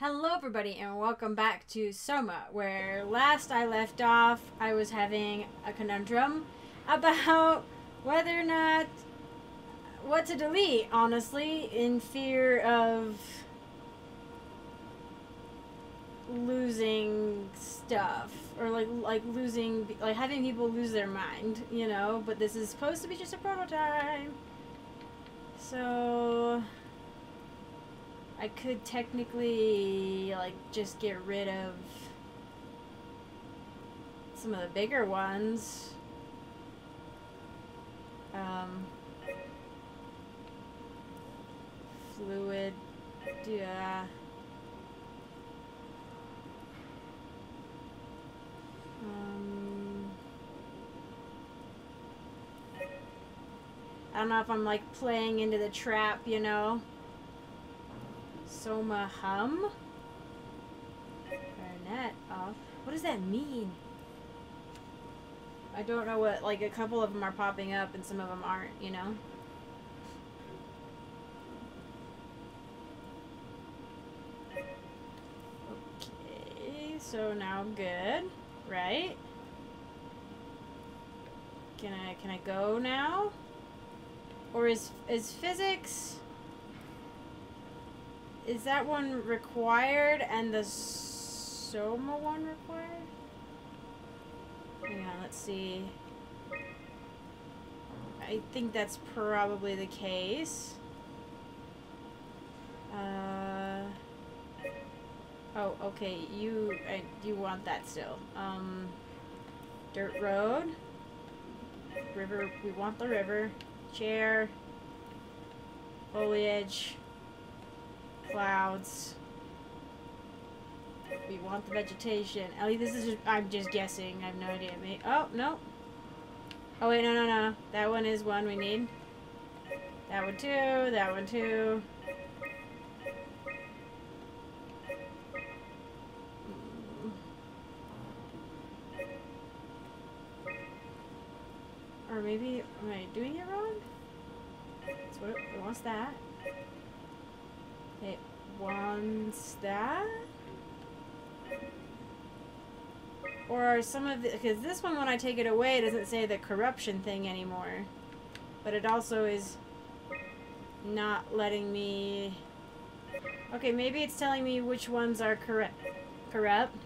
Hello, everybody, and welcome back to Soma, where last I left off, I was having a conundrum about whether or not what to delete, honestly, in fear of losing stuff or like like losing like having people lose their mind, you know. But this is supposed to be just a prototype, so I could technically like just get rid of some of the bigger ones. Um, fluid, yeah. Um, I don't know if I'm like playing into the trap, you know. Soma hum? Burnett off. What does that mean? I don't know what, like a couple of them are popping up and some of them aren't, you know? Okay, so now I'm good, right? Can I, can I go now? Or is, is physics... Is that one required and the Soma one required? On, let's see. I think that's probably the case. Uh, oh, okay, you I, you want that still. Um, dirt road. River, we want the river. Chair. Foliage clouds. We want the vegetation. Ellie, this is just, I'm just guessing. I have no idea. Maybe, oh, no. Oh, wait, no, no, no. That one is one we need. That one too. That one too. Or maybe, am I doing it wrong? What it wants that. It wants that? Or some of the, because this one when I take it away doesn't say the corruption thing anymore. But it also is not letting me, okay maybe it's telling me which ones are correct, corrupt.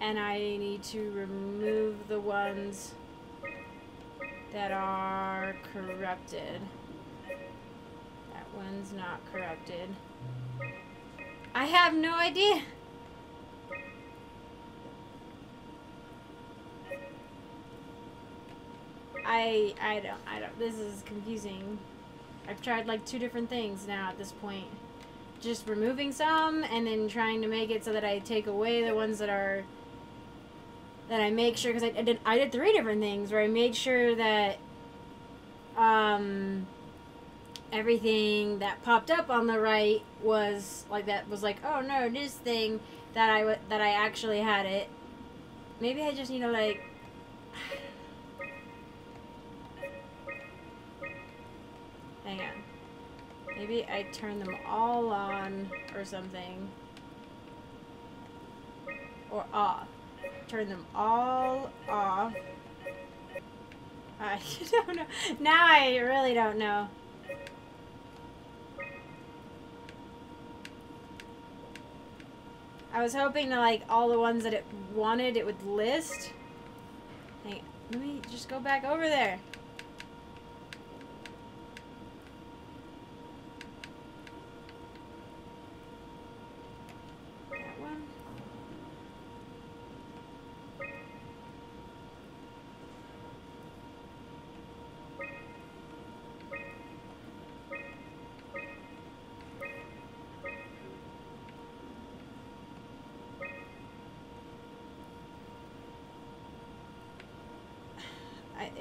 And I need to remove the ones that are corrupted one's not corrupted. I have no idea. I I don't I don't this is confusing. I've tried like two different things now at this point. Just removing some and then trying to make it so that I take away the ones that are that I make sure because I, I did I did three different things where I made sure that um everything that popped up on the right was like that was like oh no this thing that I that I actually had it. Maybe I just need to like hang on. Maybe I turn them all on or something. Or off. Turn them all off. I don't know. Now I really don't know I was hoping that like all the ones that it wanted it would list. Hey, let me just go back over there.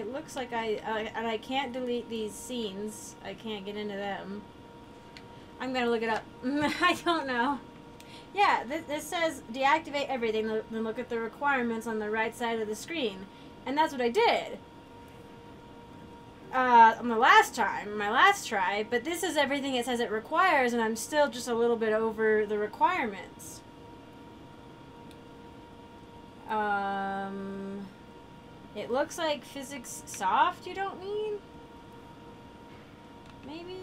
It looks like I, uh, and I can't delete these scenes. I can't get into them. I'm gonna look it up. I don't know. Yeah, this, this says deactivate everything, then look at the requirements on the right side of the screen. And that's what I did. uh, on the last time, my last try, but this is everything it says it requires, and I'm still just a little bit over the requirements. Um, it looks like physics soft you don't need? Maybe?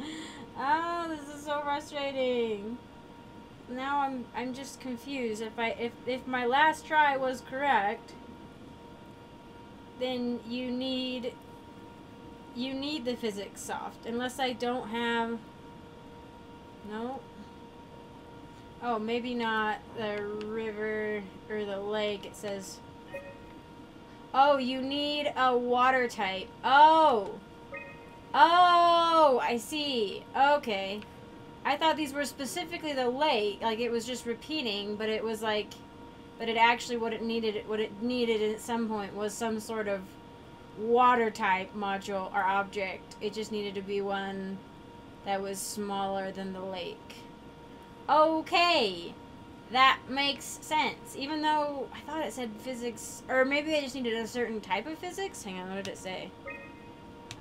oh, this is so frustrating. Now I'm I'm just confused. If I if if my last try was correct, then you need you need the physics soft unless I don't have no oh maybe not the river or the lake it says. Oh you need a water type. Oh. Oh I see. Okay. I thought these were specifically the lake like it was just repeating but it was like but it actually what it needed what it needed at some point was some sort of water type module or object. It just needed to be one that was smaller than the lake. Okay. That makes sense. Even though I thought it said physics, or maybe I just needed a certain type of physics. Hang on, what did it say?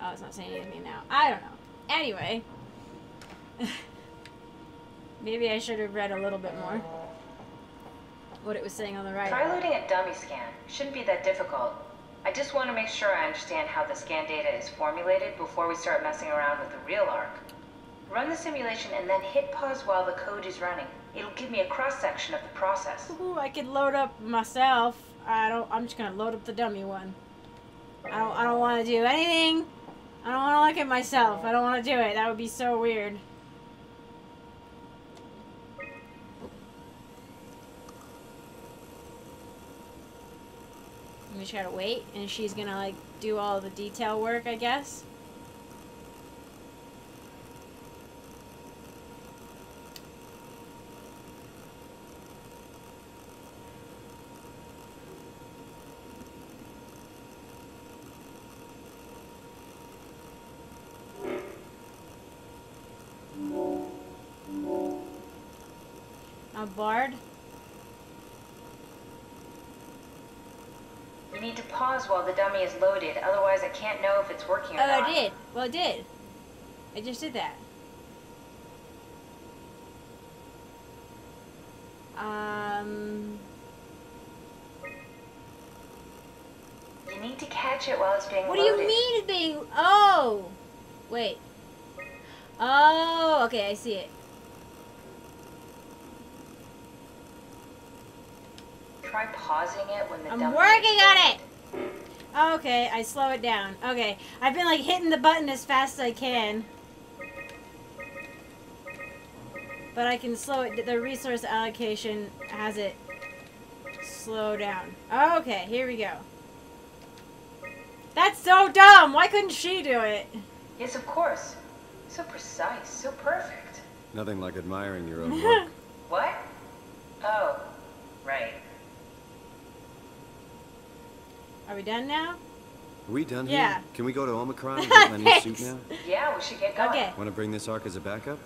Oh, it's not saying anything now. I don't know. Anyway. maybe I should have read a little bit more what it was saying on the right. Try loading a dummy scan. Shouldn't be that difficult. I just want to make sure I understand how the scan data is formulated before we start messing around with the real ARK. Run the simulation and then hit pause while the code is running. It'll give me a cross-section of the process. Ooh, I could load up myself. I don't, I'm just gonna load up the dummy one. I don't, I don't want to do anything. I don't want to look at myself. I don't want to do it. That would be so weird. we just gotta wait, and she's gonna like do all the detail work, I guess. A bard? You need to pause while the dummy is loaded, otherwise I can't know if it's working or oh, not. I did. Well, it did. I just did that. Um... You need to catch it while it's being What loaded. do you mean it's being... Oh! Wait. Oh, okay, I see it. Try pausing it when the I'm dummy working on it! Okay, I slow it down. Okay, I've been like hitting the button as fast as I can. But I can slow it, the resource allocation has it slow down. Okay, here we go. That's so dumb! Why couldn't she do it? Yes, of course. So precise, so perfect. Nothing like admiring your own work. What? Oh, right. Are we done now? Are we done Yeah. here? Can we go to Omicron and get my new suit now? Yeah, we should get going. Okay. Want to bring this ARK as a backup?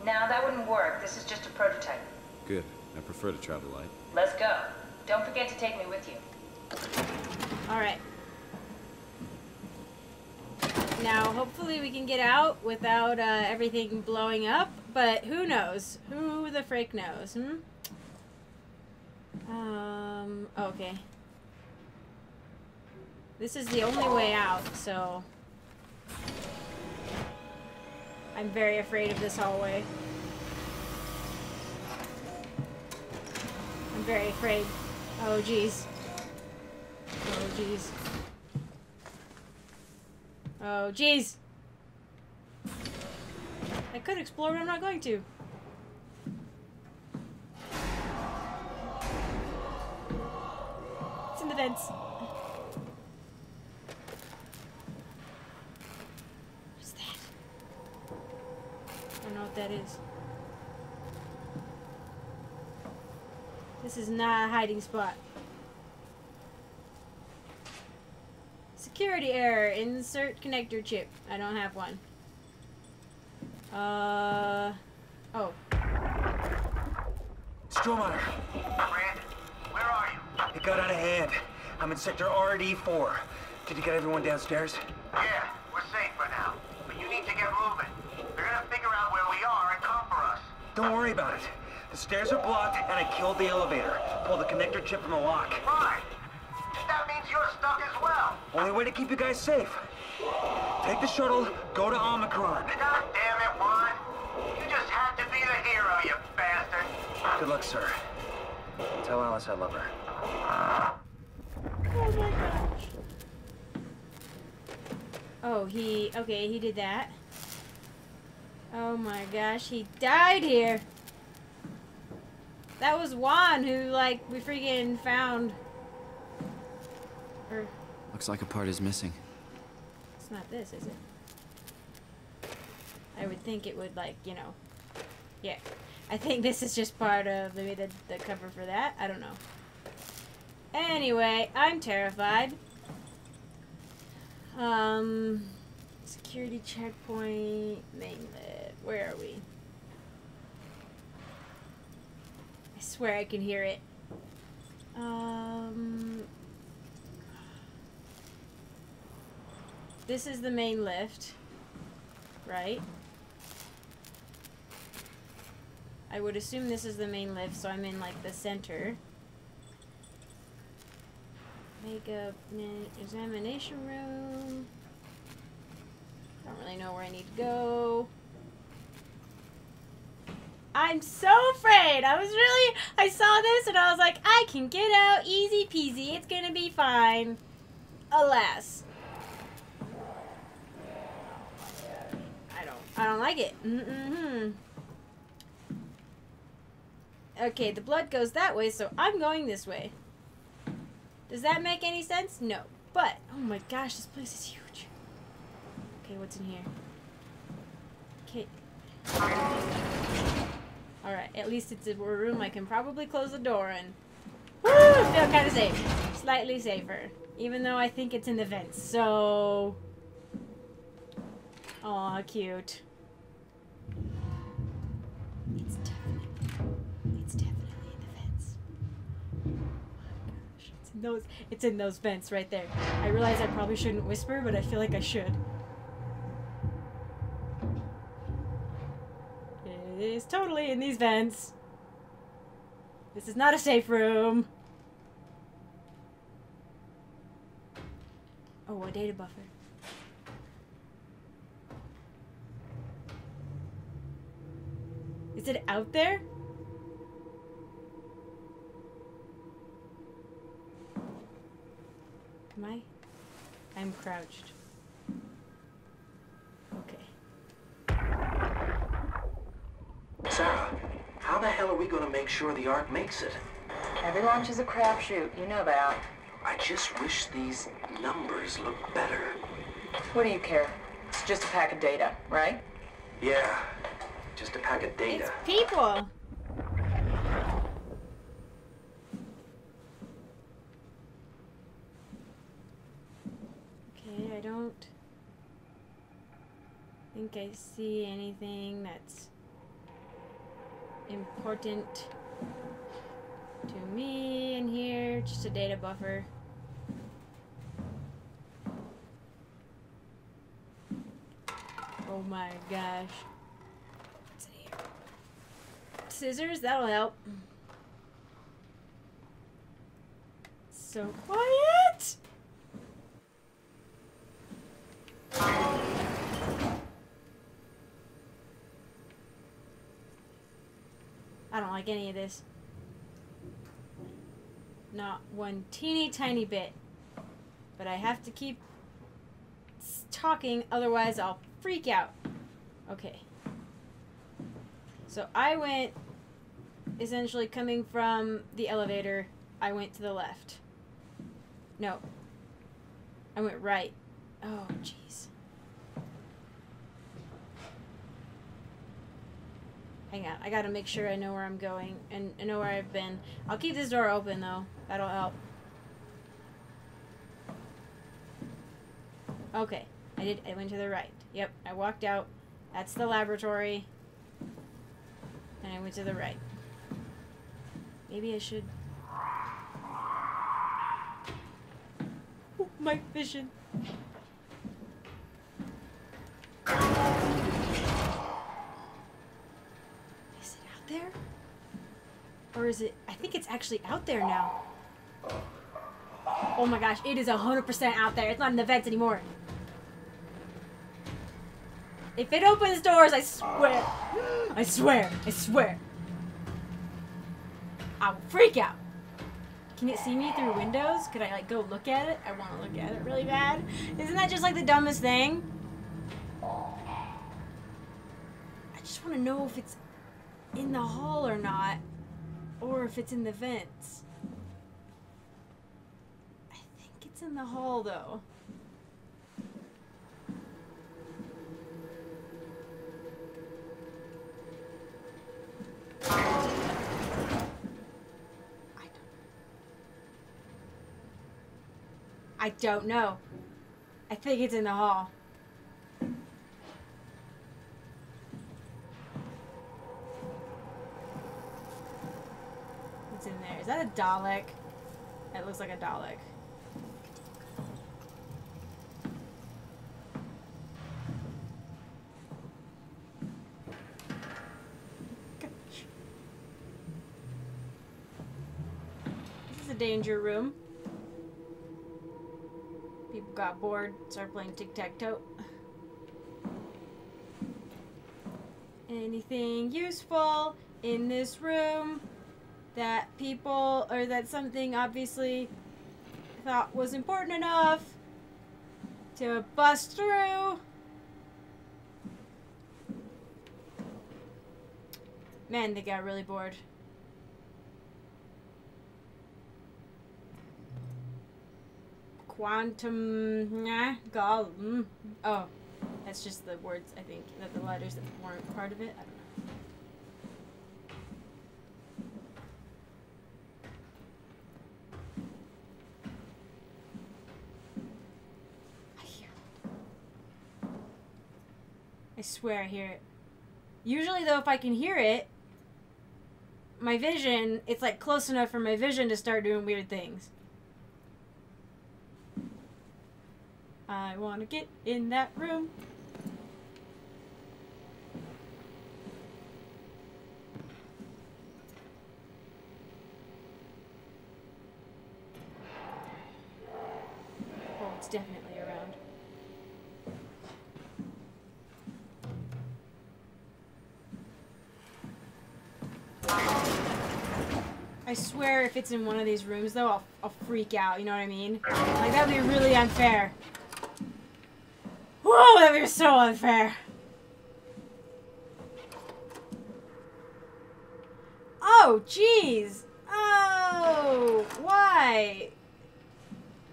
No, that wouldn't work. This is just a prototype. Good. I prefer to travel light. Let's go. Don't forget to take me with you. Alright. Now, hopefully we can get out without uh, everything blowing up, but who knows? Who the frick knows, hmm? Um, okay. This is the only way out, so... I'm very afraid of this hallway. I'm very afraid. Oh, jeez. Oh, jeez. Oh, jeez. I could explore, but I'm not going to. It's in the vents. What's that? I don't know what that is. This is not a hiding spot. Security error. Insert connector chip. I don't have one. Uh. Oh. Stromae, Brand, where are you? it got out of hand. I'm in sector RD4. Did you get everyone downstairs? Yeah, Don't worry about it. The stairs are blocked, and I killed the elevator. Pulled the connector chip from the lock. Fine. That means you're stuck as well. Only way to keep you guys safe. Take the shuttle, go to Omicron. God damn it, Juan. You just had to be the hero, you bastard. Good luck, sir. Tell Alice I love her. Oh my gosh. Oh, he. Okay, he did that. Oh my gosh, he died here. That was Juan who, like, we freaking found. Or, Looks like a part is missing. it's not this, is it? I would think it would, like, you know. Yeah. I think this is just part of maybe the, the cover for that. I don't know. Anyway, I'm terrified. Um, security checkpoint, mainlet. Where are we? I swear I can hear it. Um, this is the main lift, right? I would assume this is the main lift, so I'm in like the center. Makeup examination room. Don't really know where I need to go. I'm so afraid. I was really. I saw this and I was like, I can get out easy peasy. It's gonna be fine. Alas. I don't. I don't like it. Mm-hmm. Okay, the blood goes that way, so I'm going this way. Does that make any sense? No. But, oh my gosh, this place is huge. Okay, what's in here? Okay. Alright, at least it's a room I can probably close the door in. Woo! Feel kind of safe. Slightly safer. Even though I think it's in the vents, so... Aw, cute. It's definitely, it's definitely in the vents. Oh my gosh, it's in those, it's in those vents right there. I realize I probably shouldn't whisper, but I feel like I should. Is totally in these vents. This is not a safe room. Oh, a data buffer. Is it out there? Am I? I'm crouched. Sarah, how the hell are we going to make sure the Ark makes it? Every launch is a crapshoot. You know that. I just wish these numbers looked better. What do you care? It's just a pack of data, right? Yeah, just a pack of data. It's people. Okay, I don't think I see anything that's important to me in here. Just a data buffer. Oh my gosh. Scissors, that'll help. So quiet! I don't like any of this. Not one teeny tiny bit. But I have to keep talking, otherwise I'll freak out. Okay. So I went, essentially coming from the elevator, I went to the left. No. I went right. Oh, jeez. Hang on, I gotta make sure I know where I'm going and, and know where I've been. I'll keep this door open though. That'll help. Okay, I did. I went to the right. Yep, I walked out. That's the laboratory. And I went to the right. Maybe I should. My vision. Is it? I think it's actually out there now. Oh my gosh, it is 100% out there. It's not in the vents anymore. If it opens doors, I swear. I swear. I swear. I will freak out. Can it see me through windows? Could I like go look at it? I want to look at it really bad. Isn't that just like the dumbest thing? I just want to know if it's in the hall or not, or if it's in the vents. I think it's in the hall though. I don't know. I think it's in the hall. A Dalek? It looks like a Dalek. This is a danger room. People got bored, started playing tic tac toe. Anything useful in this room that people, or that something obviously thought was important enough to bust through? Man, they got really bored. Quantum. Nah, gal. Mm. Oh, that's just the words, I think. That the letters that weren't part of it. I don't know. I hear it. I swear I hear it. Usually, though, if I can hear it, my vision, it's like close enough for my vision to start doing weird things. I want to get in that room. Swear if it's in one of these rooms though, I'll, I'll freak out, you know what I mean? Like, that would be really unfair. Whoa, that would be so unfair. Oh, jeez. Oh, why?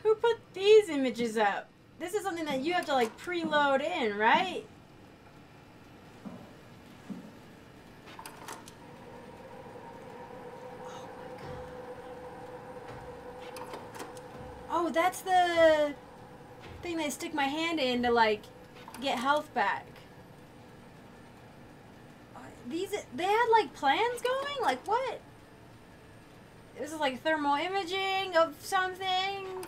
Who put these images up? This is something that you have to like preload in, right? Oh, that's the thing they stick my hand in to like get health back. Uh, These they had like plans going? Like what? This is like thermal imaging of something.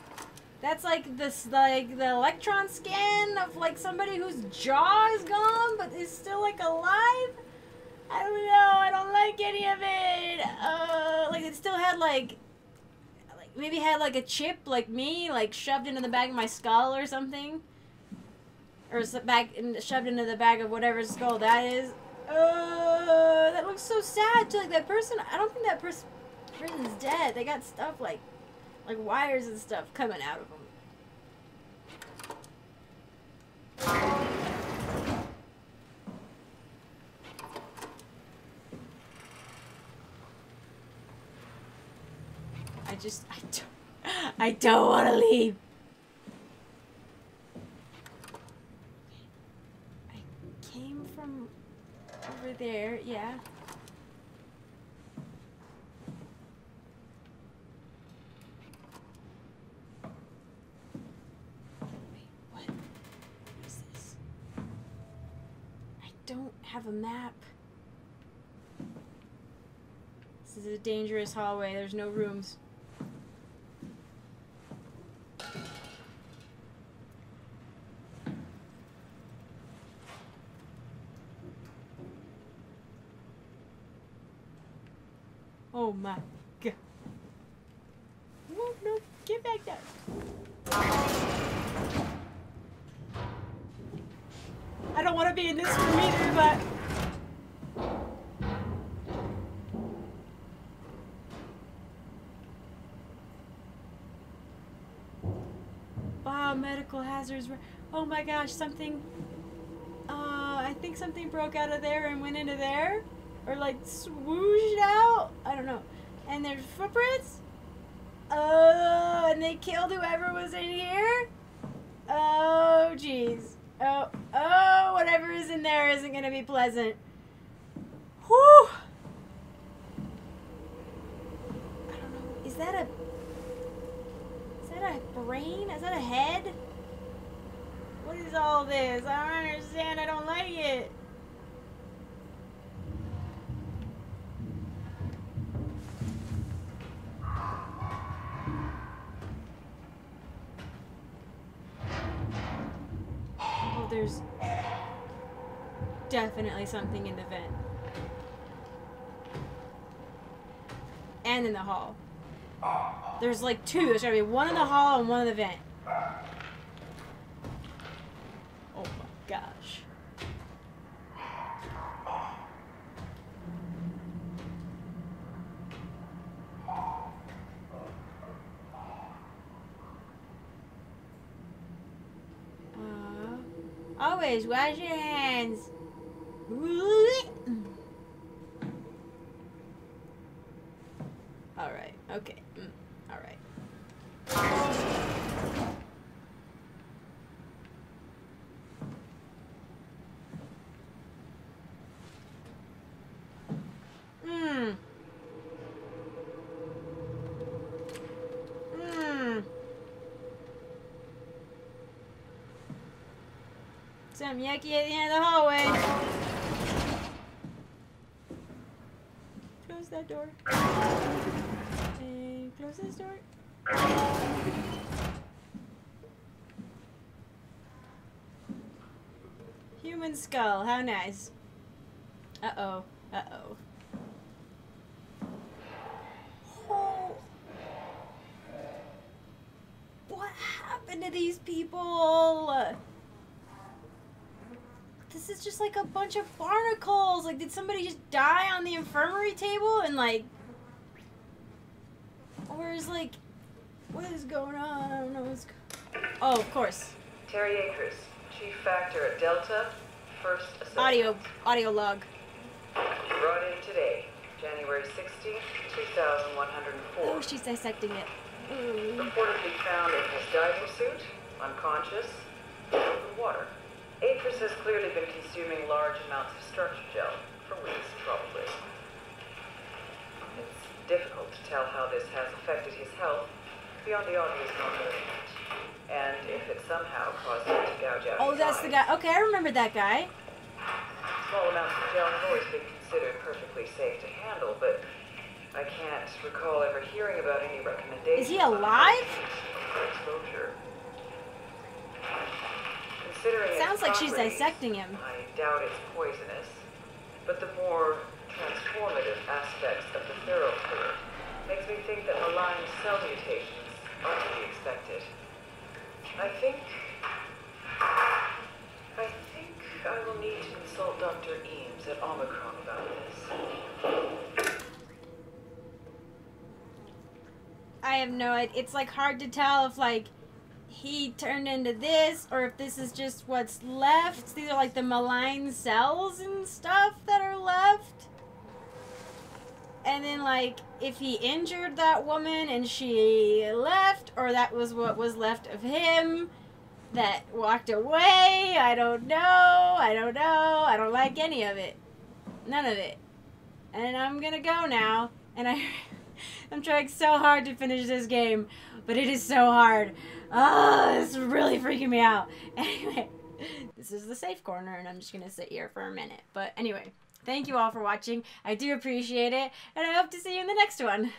That's like this like the electron scan of like somebody whose jaw is gone but is still like alive. I don't know. I don't like any of it. Uh, like it still had like like maybe had like a chip like me like shoved into the back of my skull or something. Or back in, shoved into the back of whatever skull that is. Oh, that looks so sad to like that person i don't think that person person's dead. They got stuff like like wires and stuff coming out of them just I don't I don't want to leave. I came from over there, yeah. Wait, what? What is this? I don't have a map. This is a dangerous hallway. There's no rooms. Oh my god. No, no, get back down. I don't want to be in this room either, but. Wow, medical hazards were. Oh my gosh, something. Uh, I think something broke out of there and went into there? Or like swooshed out? I don't know. And there's footprints? Oh, and they killed whoever was in here? Oh, jeez. Oh, oh, whatever is in there isn't going to be pleasant. Whew. I don't know. Is that a. Is that a brain? Is that a head? What is all this? I don't understand. I don't like it. Definitely something in the vent. And in the hall. There's like two. There's gotta be one in the hall and one in the vent. Oh my gosh. Uh, always wash your hands. All right. Okay. Mm, all right. Mmm. Mmm. Some yucky at the end of the hallway. Close that door. Close this door. Human skull, how nice. Uh oh. Uh oh. Oh. What happened to these people? This is just like a bunch of barnacles. Like, did somebody just die on the infirmary table and like. Is like. What is going on? I don't know what's. Go- oh, of course. Terry Akers, Chief Factor at Delta, First Assessment. Audio. Audio log. Brought in today, January 16th, 2104. Oh, she's dissecting it. Ooh. Reportedly found in his diving suit, unconscious, water. Akers has clearly been consuming large amounts of structure gel, for weeks probably. It's difficult to tell how this has affected his health beyond the obvious non-movement. And if it somehow caused him to gouge out Oh, that's the guy. Okay, I remember that guy. Small amounts of gel have always been considered perfectly safe to handle, but I can't recall ever hearing about any recommendations. Is he alive? exposure. Considering Sounds like she's dissecting him. I doubt it's poisonous, but the more transformative aspects of the thoroughfare makes me think that malign cell mutations are to be expected. I think. I think I will need to consult Dr. Eames at Omicron about this. I have no idea. It's like hard to tell if like he turned into this or if this is just what's left. These are like the malign cells and stuff that are left. And then like if he injured that woman and she left or that was what was left of him that walked away. I don't know. I don't know. I don't like any of it. None of it. And I'm to go now and I I'm trying so hard to finish this game, but it is so hard. Ah, oh, it's really freaking me out. Anyway, this is the safe corner, and I'm just gonna sit here for a minute. But anyway, thank you all for watching. I do appreciate it, and I hope to see you in the next one.